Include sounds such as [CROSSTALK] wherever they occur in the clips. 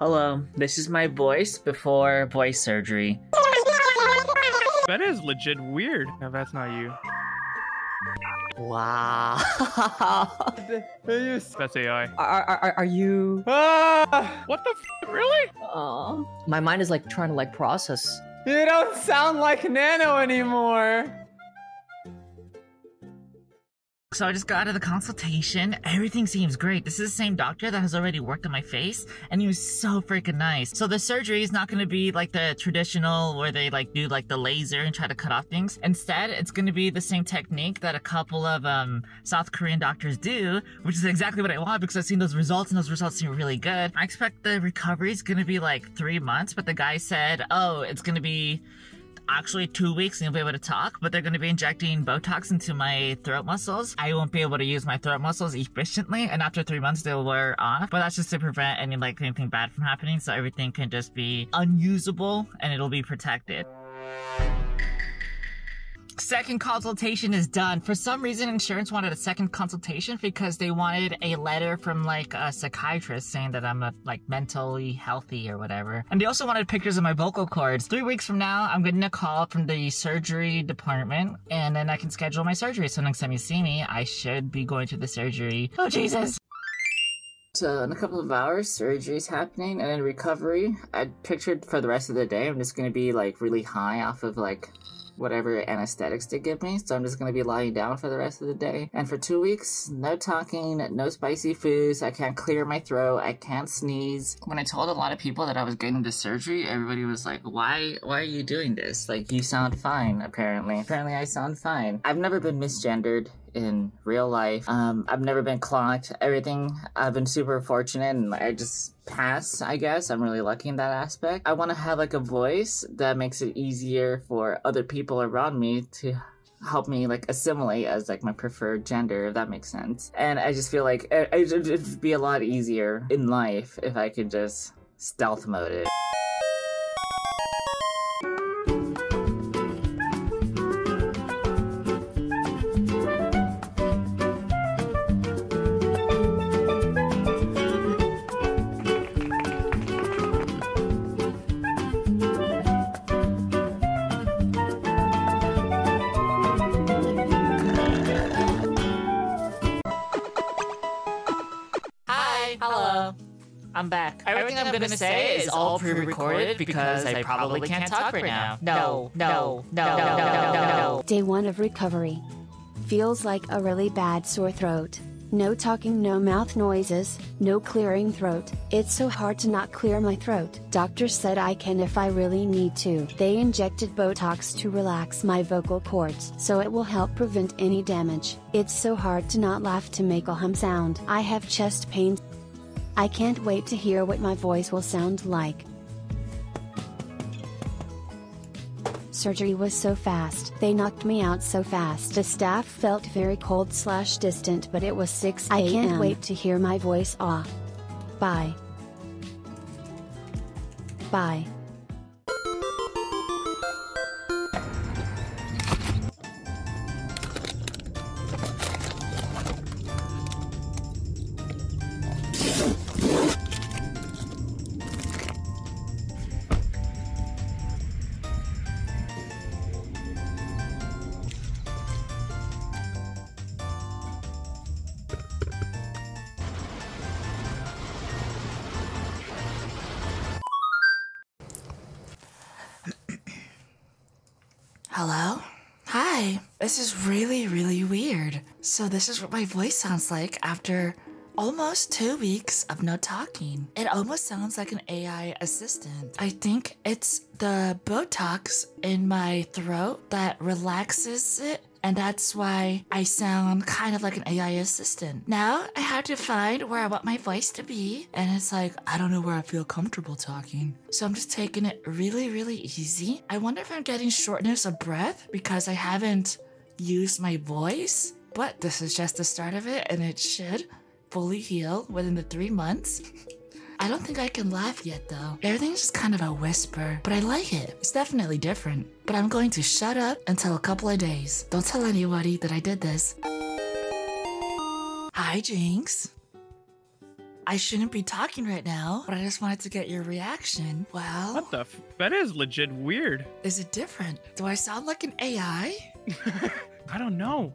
Hello, this is my voice before voice surgery. That is legit weird. No, that's not you. Wow. [LAUGHS] That's AI. are, are, are, are you? Ah, What the f? Really? Oh. My mind is like trying to like process. you don't sound like Nano anymore. So I just got out of the consultation. Everything seems great. This is the same doctor that has already worked on my face, and he was so freaking nice. So the surgery is not going to be like the traditional where they like do like the laser and try to cut off things. Instead, it's going to be the same technique that a couple of um South Korean doctors do, which is exactly what I want because I've seen those results and those results seem really good. I expect the recovery is going to be like three months, but the guy said, oh, it's going to be actually two weeks and you'll be able to talk, but they're going to be injecting Botox into my throat muscles. I won't be able to use my throat muscles efficiently, and after three months they'll wear off. But that's just to prevent any like anything bad from happening, so everything can just be unusable and it'll be protected. Second consultation is done. For some reason, insurance wanted a second consultation because they wanted a letter from like a psychiatrist saying that I'm a, like mentally healthy or whatever. And they also wanted pictures of my vocal cords. Three weeks from now, I'm getting a call from the surgery department and then I can schedule my surgery. So next time you see me, I should be going to the surgery. Oh, Jesus. So in a couple of hours, surgery's happening, and then recovery. I pictured for the rest of the day, I'm just gonna be like really high off of like whatever anesthetics they give me. So I'm just gonna be lying down for the rest of the day. And for two weeks, no talking, no spicy foods. I can't clear my throat. I can't sneeze. When I told a lot of people that I was getting this surgery, everybody was like, "Why? Why are you doing this? Like you sound fine." Apparently, apparently I sound fine. I've never been misgendered in real life. Um, I've never been clocked. Everything. I've been super fortunate, and I just pass. I guess I'm really lucky in that aspect. I want to have like a voice that makes it easier for other people around me to help me like assimilate as like my preferred gender if that makes sense and i just feel like it, it, it'd be a lot easier in life if i could just stealth mode it I'm back. Everything, I'm, gonna, say is all pre-recorded because I probably can't talk right now. No, no, no, no, no, no, no. Day 1 of recovery. Feels like a really bad sore throat. No talking, no mouth noises, no clearing throat. It's so hard to not clear my throat. Doctor said I can if I really need to. They injected Botox to relax my vocal cords so it will help prevent any damage. It's so hard to not laugh to make a hum sound. I have chest pain. I can't wait to hear what my voice will sound like. Surgery was so fast. They knocked me out so fast. The staff felt very cold slash distant but it was 6 I can't wait to hear my voice ah. Bye. Bye. Hello? Hi. This is really, really weird. So, this is what my voice sounds like after almost two weeks of no talking. It almost sounds like an AI assistant. I think it's the Botox in my throat that relaxes it. And that's why I sound kind of like an AI assistant. Now I have to find where I want my voice to be. And it's like, I don't know where I feel comfortable talking. So I'm just taking it really, really easy. I wonder if I'm getting shortness of breath because I haven't used my voice. But this is just the start of it and it should fully heal within the three months. [LAUGHS] I don't think I can laugh yet though. Everything's just kind of a whisper, but I like it. It's definitely different. But I'm going to shut up until a couple of days. Don't tell anybody that I did this. Hi, Jinx. I shouldn't be talking right now, but I just wanted to get your reaction. Well, What the? F- that is legit weird. is it different? Do I sound like an AI? [LAUGHS] I don't know.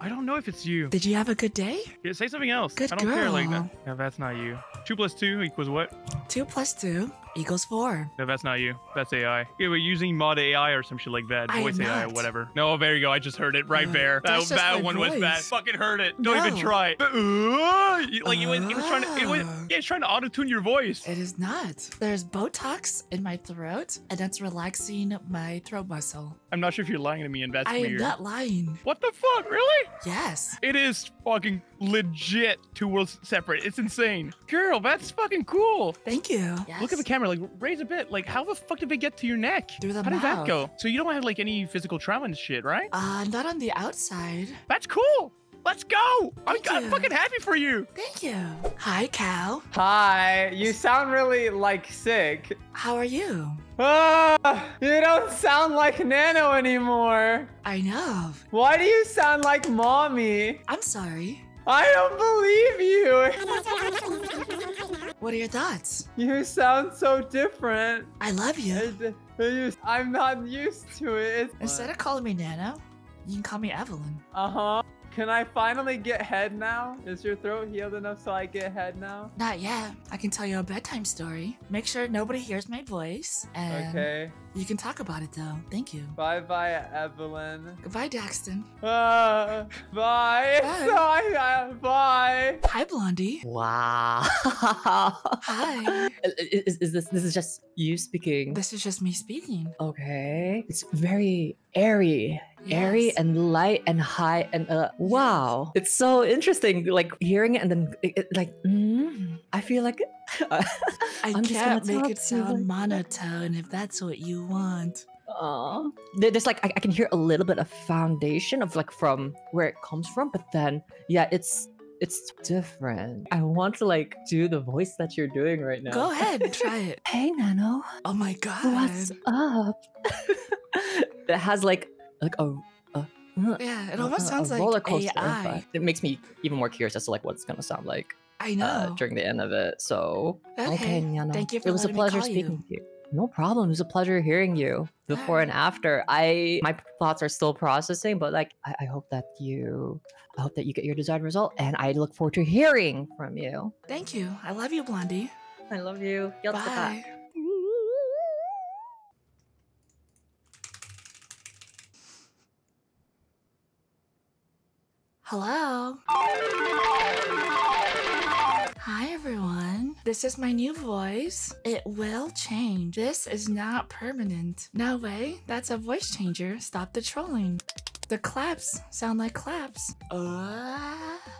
I don't know if it's you. Did you have a good day? Yeah, say something else. Good I don't care. Like, girl. that. no, that's not you. Two plus two equals what? Two plus two equals four. No, that's not you. That's AI. Yeah, we're using mod AI or some shit like that. I Voice AI or whatever. No, there you go. I just heard it right Uh, there. That, that one was bad. Fucking heard it. Don't even try. it. Uh, you- like it was, it was trying to. It was. Yeah, it's trying to auto tune your voice. It is not. There's Botox in my throat, and that's relaxing my throat muscle. I'm not sure if you're lying to me, and that's I am not lying. What the fuck? Really? Yes. It is fucking legit two worlds separate. It's insane. Girl, that's fucking cool. Thank you. Look at the camera, like raise a bit. Like, how the fuck did they get to your neck? Through the How did that go? So you don't have like any physical trauma and shit, right? Uh, not on the outside. That's cool. Let's go. I'm, Thank I'm fucking happy for you. Thank you. Hi, Cal. Hi, you sound really like sick. How are you? Ah, you don't sound like Nano anymore. I know. Why do you sound like mommy? I'm sorry. I don't believe you. [LAUGHS] What are your thoughts? You sound so different. I love you. It- it- I'm not used to it. Instead of calling me Nano, you can call me Evelyn. Uh huh. Can I finally get head now? Is your throat healed enough so I get head now? Not yet. I can tell you a bedtime story. Make sure nobody hears my voice. And Okay. you can talk about it though. Thank you. Bye bye, Evelyn. Goodbye, Daxton. Uh, [LAUGHS] bye. Bye. Bye. Bye. Hi, Blondie. Wow. Hi. [LAUGHS] is, is this this is just you speaking? This is just me speaking. Okay. It's very airy, airy and light and high and uh wow. It's so interesting like hearing it and then it, it, like mm, I feel like [LAUGHS] I I'm just can't make it sound monotone if that's what you want. oh There's like I, I can hear a little bit of foundation of like from where it comes from, but then yeah, it's it's different. I want to like do the voice that you're doing right now. Go ahead, [LAUGHS] try it. Hey Nano, Oh my god. what's up? [LAUGHS] it has like like a, a Yeah, it almost a- sounds a like roller coaster AI. vibe. It makes me even more curious as to like what it's gonna sound like I know. uh, during the end of it. So Okay, Nano. thank you for it was a pleasure call you. speaking to you. No problem. It was a pleasure hearing you before and after. I my thoughts are still processing, but like I, I hope that you I hope that you get your desired result, and I look forward to hearing from you. Thank you. I love you, Blondie. I love you. Bye. Hello. This is my new voice. It will change. This is not permanent. No way. That's a voice changer. Stop the trolling. The claps sound like claps. Uh,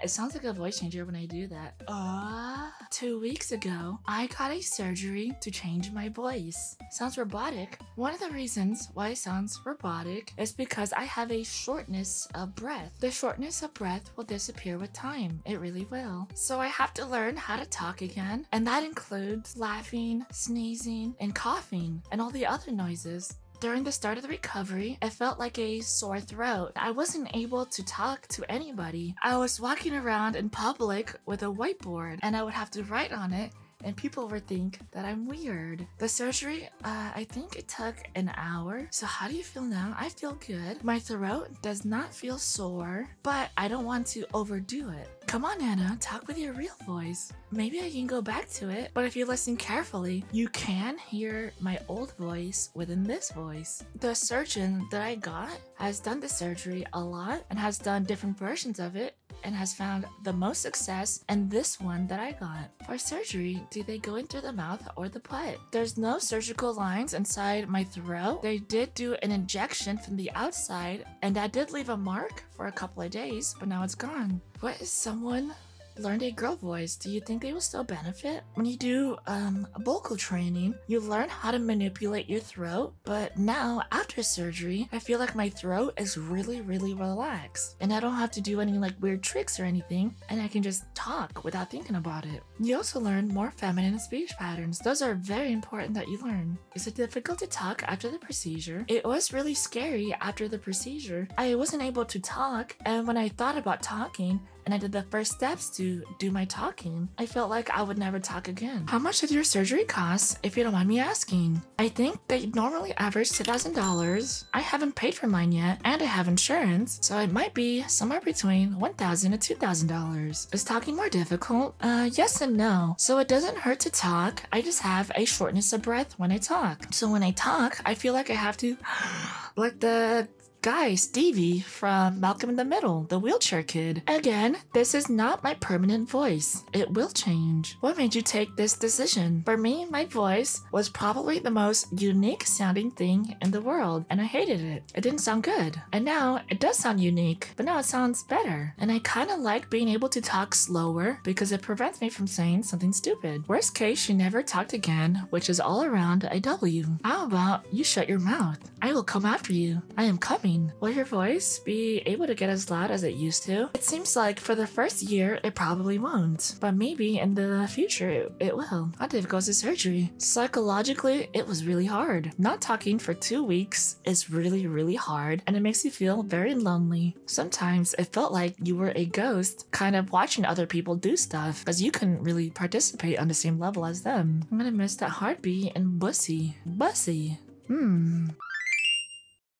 it sounds like a voice changer when I do that. Uh, two weeks ago, I got a surgery to change my voice. Sounds robotic. One of the reasons why it sounds robotic is because I have a shortness of breath. The shortness of breath will disappear with time. It really will. So I have to learn how to talk again, and that includes laughing, sneezing, and coughing, and all the other noises. During the start of the recovery, it felt like a sore throat. I wasn't able to talk to anybody. I was walking around in public with a whiteboard and I would have to write on it and people would think that I'm weird. The surgery, uh, I think it took an hour. So how do you feel now? I feel good. My throat does not feel sore, but I don't want to overdo it. Come on, Anna, talk with your real voice. Maybe I can go back to it, but if you listen carefully, you can hear my old voice within this voice. The surgeon that I got has done the surgery a lot and has done different versions of it and has found the most success and this one that I got. For surgery, do they go in through the mouth or the butt? There's no surgical lines inside my throat. They did do an injection from the outside, and that did leave a mark for a couple of days, but now it's gone. What is someone learned a girl voice, do you think they will still benefit? When you do um, vocal training, you learn how to manipulate your throat, but now after surgery, I feel like my throat is really, really relaxed, and I don't have to do any like weird tricks or anything, and I can just talk without thinking about it. You also learn more feminine speech patterns. Those are very important that you learn. Is it difficult to talk after the procedure? It was really scary after the procedure. I wasn't able to talk, and when I thought about talking, and I did the first steps to do my talking, I felt like I would never talk again. How much did your surgery cost, if you don't mind me asking? I think they normally average $2,000. I haven't paid for mine yet, and I have insurance, so it might be somewhere between $1,000 to $2,000. Is talking more difficult? Uh, yes and no. So it doesn't hurt to talk, I just have a shortness of breath when I talk. So when I talk, I feel like I have to, [GASPS] like the guy, Stevie, from Malcolm in the Middle, the wheelchair kid. Again, this is not my permanent voice. It will change. What made you take this decision? For me, my voice was probably the most unique sounding thing in the world, and I hated it. It didn't sound good. And now it does sound unique, but now it sounds better. And I kind of like being able to talk slower because it prevents me from saying something stupid. Worst case, she never talked again, which is all around a W. How about you shut your mouth? I will come after you. I am coming. Will your voice be able to get as loud as it used to? It seems like for the first year, it probably won't, but maybe in the future it, it will. I did go the surgery? Psychologically, it was really hard. Not talking for two weeks is really, really hard, and it makes you feel very lonely. Sometimes it felt like you were a ghost, kind of watching other people do stuff, because you couldn't really participate on the same level as them. I'm gonna miss that heartbeat and bussy. Bussy. Hmm.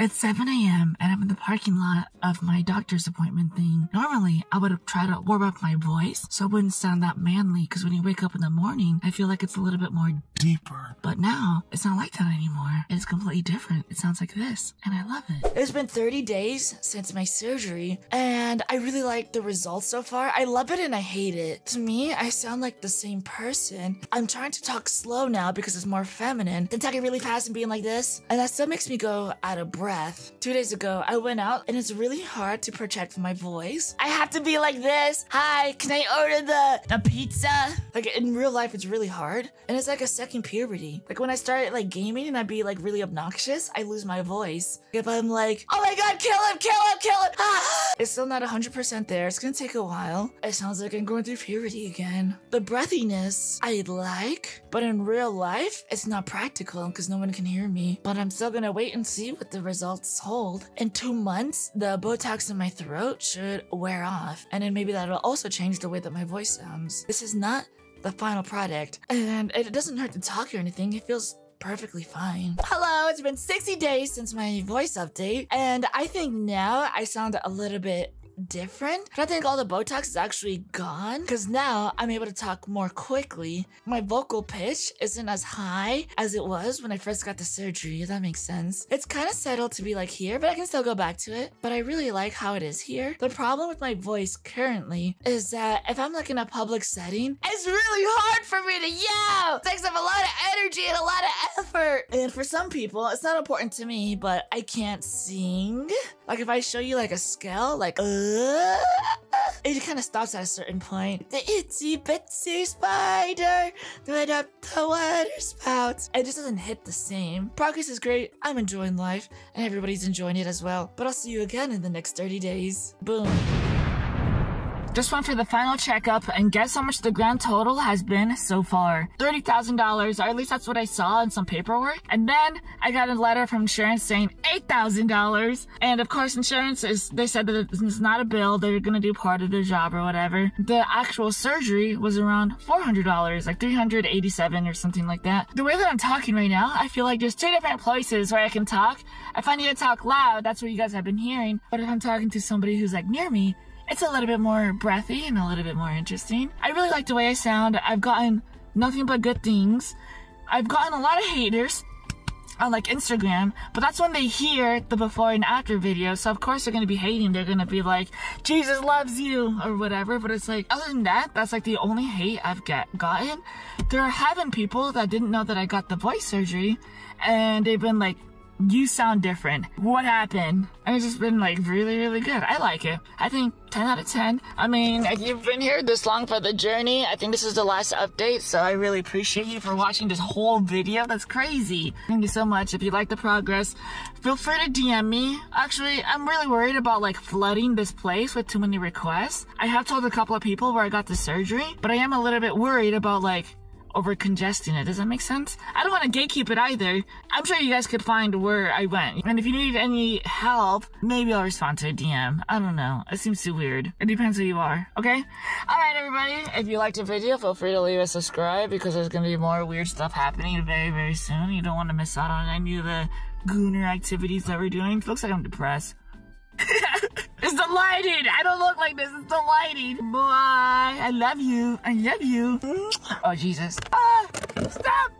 It's 7 a.m. and I'm in the parking lot of my doctor's appointment thing. Normally, I would have tried to warm up my voice so it wouldn't sound that manly because when you wake up in the morning, I feel like it's a little bit more deeper. But now, it's not like that anymore. It's completely different. It sounds like this, and I love it. It's been 30 days since my surgery, and I really like the results so far. I love it and I hate it. To me, I sound like the same person. I'm trying to talk slow now because it's more feminine than talking really fast and being like this, and that still makes me go out of breath. Two days ago, I went out, and it's really hard to project my voice. I have to be like this. Hi, can I order the, the pizza? Like in real life, it's really hard, and it's like a second puberty. Like when I started like gaming and I'd be like really obnoxious, I lose my voice. If I'm like, oh my god, kill him, kill him, kill him. Ah! [GASPS] It's still not 100% there. It's gonna take a while. It sounds like I'm going through puberty again. The breathiness I like, but in real life, it's not practical because no one can hear me. But I'm still gonna wait and see what the results hold. In two months, the Botox in my throat should wear off, and then maybe that'll also change the way that my voice sounds. This is not the final product, and it doesn't hurt to talk or anything. It feels perfectly fine. Hello, it's been 60 days since my voice update, and I think now I sound a little bit different. But I think all the Botox is actually gone because now I'm able to talk more quickly. My vocal pitch isn't as high as it was when I first got the surgery, if that makes sense. It's kind of settled to be like here, but I can still go back to it. But I really like how it is here. The problem with my voice currently is that if I'm like in a public setting, it's really hard for me to yell. It takes up a lot of energy and a lot of effort. And for some people, it's not important to me, but I can't sing. Like if I show you like a scale, like uh, it kind of stops at a certain point. The itsy bitsy spider went up the water spout. It just doesn't hit the same. Progress is great. I'm enjoying life, and everybody's enjoying it as well. But I'll see you again in the next 30 days. Boom. Just went for the final checkup, and guess how much the grand total has been so far? $30,000, or at least that's what I saw in some paperwork. And then I got a letter from insurance saying $8,000. And of course, insurance is, they said that it's not a bill, they're gonna do part of their job or whatever. The actual surgery was around $400, like 387 or something like that. The way that I'm talking right now, I feel like there's two different places where I can talk. If I need to talk loud, that's what you guys have been hearing. But if I'm talking to somebody who's like near me, it's a little bit more breathy and a little bit more interesting. I really like the way I sound. I've gotten nothing but good things. I've gotten a lot of haters on like Instagram, but that's when they hear the before and after video. So of course they're gonna be hating. They're gonna be like, Jesus loves you or whatever. But it's like, other than that, that's like the only hate I've get gotten. There have been people that didn't know that I got the voice surgery and they've been like, you sound different. What happened? And it's just been like really, really good. I like it. I think 10 out of 10. I mean, if you've been here this long for the journey, I think this is the last update, so I really appreciate you for watching this whole video. That's crazy. Thank you so much. If you like the progress, feel free to DM me. Actually, I'm really worried about like flooding this place with too many requests. I have told a couple of people where I got the surgery, but I am a little bit worried about like over congesting it. Does that make sense? I don't want to gatekeep it either. I'm sure you guys could find where I went. And if you need any help, maybe I'll respond to a DM. I don't know. It seems too weird. It depends who you are, okay? Alright, everybody. If you liked the video, feel free to leave a subscribe because there's gonna be more weird stuff happening very, very soon. You don't want to miss out on any of the gooner activities that we're doing. It looks like I'm depressed. [LAUGHS] it's the lighting. I don't look like this. It's the lighting. Bye. I love you. I love you. Oh, Jesus. Ah, stop.